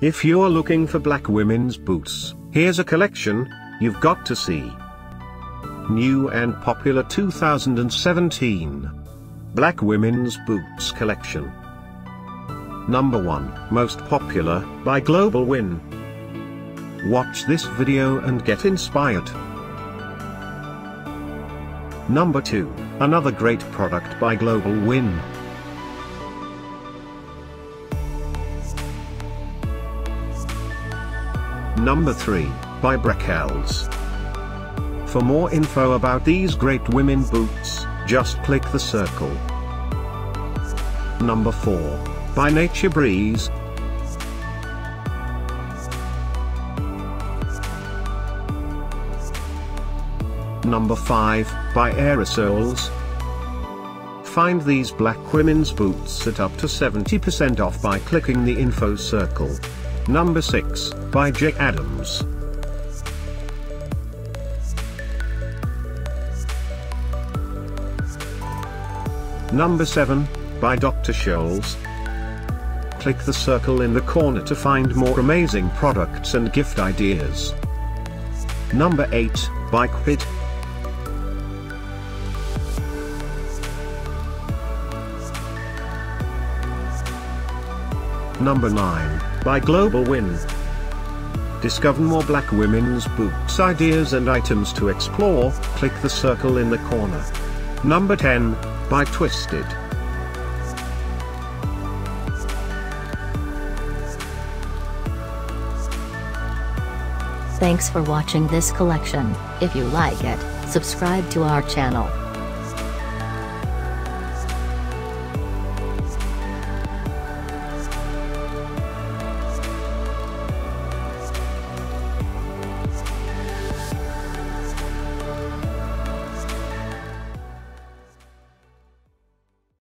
If you're looking for black women's boots, here's a collection you've got to see. New and popular 2017 Black Women's Boots Collection. Number 1 Most Popular by Global Win. Watch this video and get inspired. Number 2 Another great product by Global Win. Number 3 by Breckelle's. For more info about these great women boots, just click the circle. Number 4. By Nature Breeze. Number 5, by Aerosoles. Find these black women's boots at up to 70% off by clicking the info circle. Number 6, by J. Adams. Number 7, by Dr. Scholl's. Click the circle in the corner to find more amazing products and gift ideas. Number 8, by Quid. Number 9, by Global Win. Discover more black women's boots ideas and items to explore, click the circle in the corner. Number 10, by Twisted. Thanks for watching this collection. If you like it, subscribe to our channel.